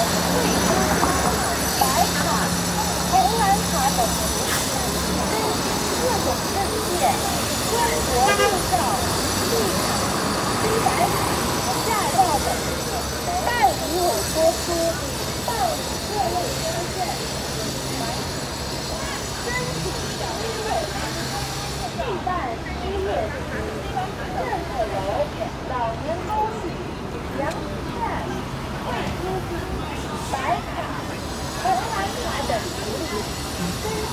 贵州花白塔红蓝塔等景点各种证件中国 Thank you.